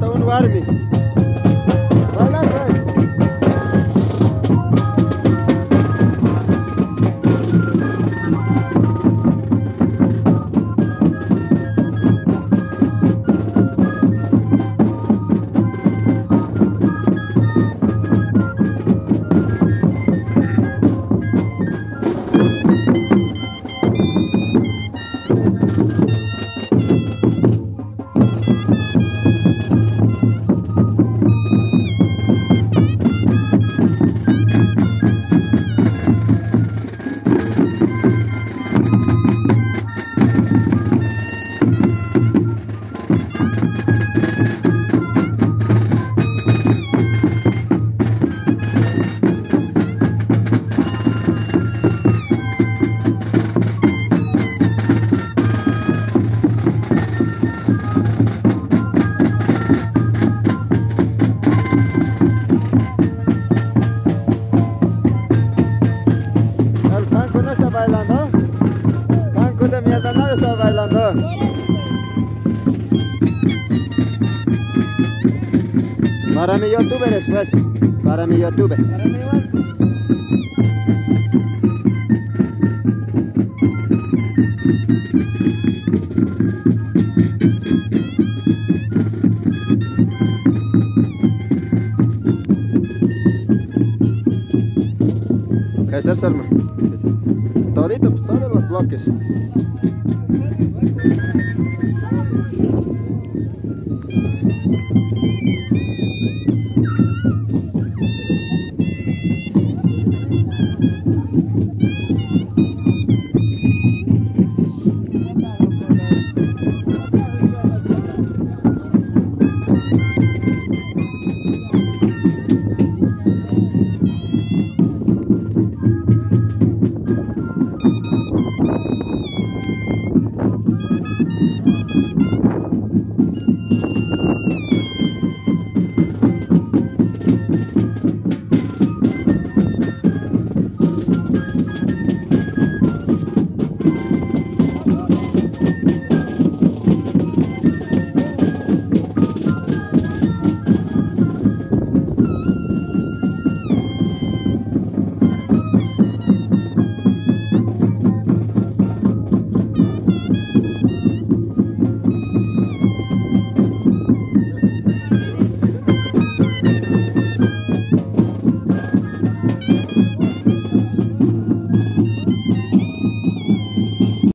tahun baru. Para mi youtuber es después. Para mi youtuber. Para mi Kaiser Salma. Todito, pues todos los bloques. Thank you. Thank you.